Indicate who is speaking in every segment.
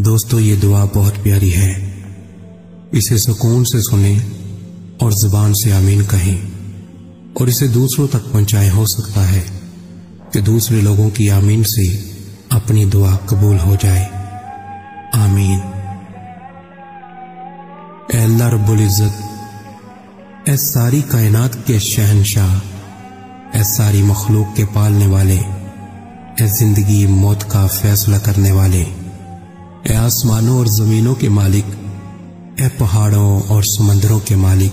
Speaker 1: दोस्तों, ये दुआ बहुत प्यारी है। इसे सुकून से सुने और ज़ुबान से आमीन कहें और इसे दूसरों तक पहुँचाए। हो सकता है कि दूसरे लोगों की आमीन से अपनी दुआ कबूल हो जाए। आमीन। अल्लाह रब्बुल इज़्ज़त, ए सारी कायनात के शहनशाह, ए सारी मखलूक के पालने वाले, ए ज़िंदगी मौत का फैसला करने वाले ए आसमानों और जमीनों के मालिक ए पहाड़ों और समंदरों के मालिक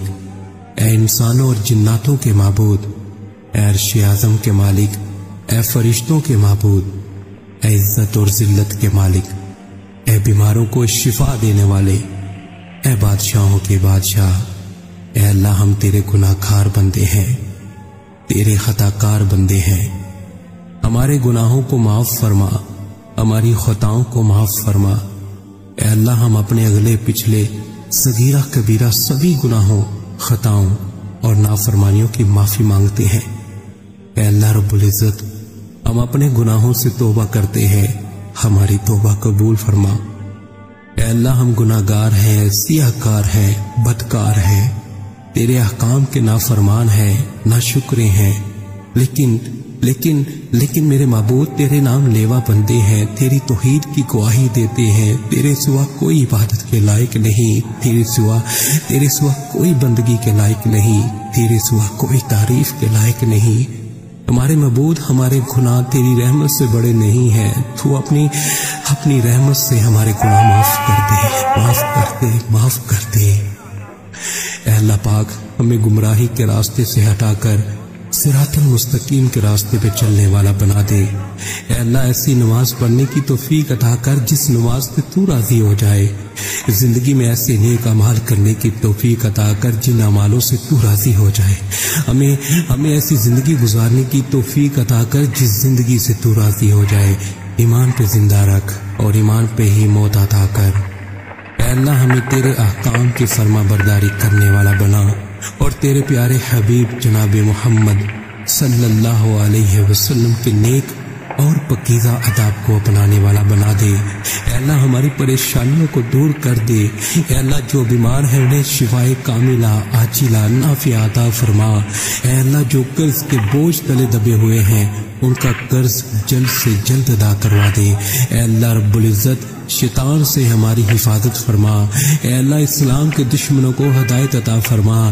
Speaker 1: ए इंसानों और जिन्नातों के माबूद ए अरश आज़म के मालिक ए फरिश्तों के मबूद ए इज़्ज़त और जिल्लत के मालिक ए बीमारों को शिफा देने वाले ए बादशाहों के बादशाह ए अल्लाह हम तेरे गुनाहगार बंदे हैं, तेरे खताकार बंदे हैं। हमारे गुनाहों को माफ़ फरमा। हमारी खताओं को माफ़ फरमा। ए अल्लाह, हम अपने अगले, पिछले, सगीरा, कबीरा सभी गुनाहों, खताओं और नाफरमानियों की माफ़ी मांगते हैं। ए अल्लाह, रब्बुल इज़्ज़त, हम अपने गुनाहों से तोबा करते हैं। हमारी तोबा कबूल फरमा। ए अल्लाह, हम गुनाहगार हैं सियाकार हैं, बदकार हैं। तेरे अहकाम के नाफरमान हैं ना शुक्रे हैं। लेकिन लेकिन लेकिन मेरे महबूद तेरे नाम लेवा बंदे हैं, तेरी तोहीद की गवाही देते हैं। तेरे सिवा कोई इबादत के लायक नहीं, तेरे सिवा तेरे सिवा कोई बंदगी के लायक नहीं, तेरे सिवा कोई तारीफ़ के लायक नहीं। हमारे महबूद हमारे गुनाह तेरी रहमत से बड़े नहीं है। तू अपनी अपनी रहमत से हमारे गुनाह माफ़ कर दे, माफ़ कर दे, माफ़ कर दे। अल्लाह पाक, हमें गुमराही के रास्ते से हटाकर सिरातल मुस्तकीम के रास्ते पे चलने वाला बना दे। अल्लाह, ऐसी नमाज़ पढ़ने की तोफीक अता कर, जिस नमाज़ से तू राज़ी हो जाए। ज़िंदगी में ऐसे नेक अमाल करने की तोफीक अता कर, जिन अमालों से तू राज़ी हो जाए। हमें हमें ऐसी ज़िंदगी गुजारने की तोफीक अता कर, जिस ज़िंदगी से तू राज़ी हो जाए। ईमान पे ज़िंदा रख और ईमान पे ही मौत अता कर। अल्लाह, हमें तेरे अहकाम की फर्मा बरदारी करने वाला बना। और तेरे प्यारे हबीब जनाब मोहम्मद सल्लल्लाहु अलैहि वसल्लम के नेक और पकीजा अदाब को अपनाने वाला बना दे। अल्लाह हमारी परेशानियों को दूर कर दे। अल्लाह जो बीमार है, उन्हें शिवाय कामिला, आचिला नाफियाता फरमा। अल्लाह जो कर्ज के बोझ तले दबे हुए हैं, उनका कर्ज जल्द से जल्द अदा करवा दे। अल्लाह रब्बुल इज़्ज़त शैतान से हमारी हिफाजत फरमा। अल्लाह इस्लाम के दुश्मनों को हदायत अता फरमा।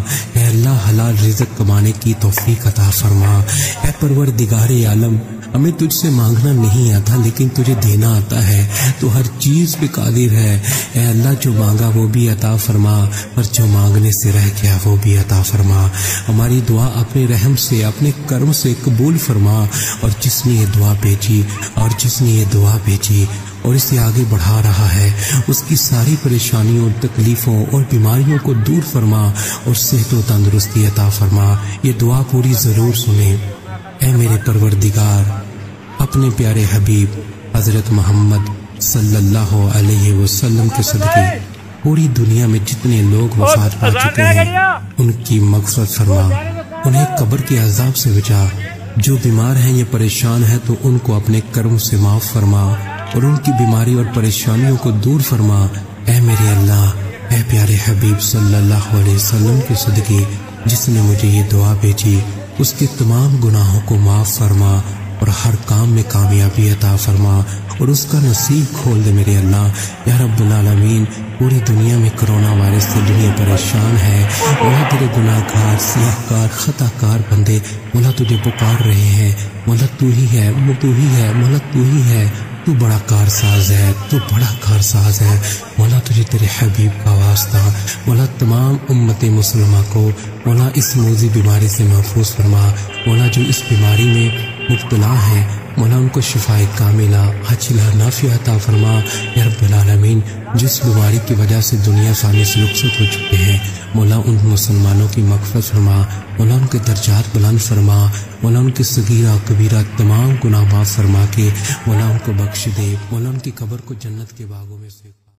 Speaker 1: अल्लाह हलाल रिजक कमाने की तोफीक अता फरमा। ए परवर दिगारे आलम, हमें तुझसे मांगना नहीं आता, लेकिन तुझे देना आता है। तो हर चीज़ पे कादिर है। ए अल्लाह जो मांगा वो भी अता फरमा, और जो मांगने से रह गया वो भी अता फरमा। हमारी दुआ अपने रहम से, अपने कर्म से कबूल फरमा, और जिसने ये दुआ भेजी, और जिसने ये दुआ भेजी और इसे आगे बढ़ा रहा है। उसकी सारी परेशानियों तकलीफों और बीमारियों को दूर फरमा और सेहत व तंदुरुस्ती अता फरमा। ये दुआ पूरी ज़रूर सुने। ए मेरे परवरदिगार अपने प्यारे हबीब हज़रत मोहम्मद सल्लल्लाहु अलैहि वसल्लम के सदके पूरी दुनिया में जितने लोग वफात पा चुके हैं उनकी मकसद फरमा। उन्हें कब्र के अजाब से बचा। जो बीमार हैं या परेशान हैं तो उनको अपने कर्म से माफ़ फरमा। और उनकी बीमारी और परेशानियों को दूर फरमा ए मेरे अल्लाह ए प्यारे हबीब सल्लल्लाहु अलैहि वसल्लम के सदके, जिसने मुझे ये दुआ भेजी, उसके तमाम गुनाहों को माफ़ फरमा और हर काम में कामयाबी अता फरमा और उसका नसीब खोल दे मेरे अल्लाह। या रब्बुल आलमीन, पूरी दुनिया में कोरोना वायरस से दुनिया परेशान है। मौला तेरे गुनाहगार, सियाहकार, खताकार बंदे मौला तुझे पुकार रहे हैं। मौला तू ही है वो तू ही है मौला तू ही है। तू बड़ा कारसाज है, तू बड़ा कारसाज है। मौला तुझे तेरे हबीब का वास्ता, मौला तमाम उम्मत मुसलमा को, मौला इस मोजी बीमारी से महफूज फरमा। मौला जो इस बीमारी में मुबतला है मौला उनको शिफाए कामिला, हचिला, नाफिया फरमा, या जिस बीमारी की वजह से दुनिया सामने से रुखसत हो चुके हैं, मौला उन मुसलमानों की मकफत फरमा, मौला उनके दर्जात बुलंद फरमा, मौला उनके सगीरा, कबीरा, तमाम गुनाह फरमा के, मौला उनको बख्श दे, मौला उनकी कबर को जन्नत के बागों में से